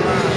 Wow.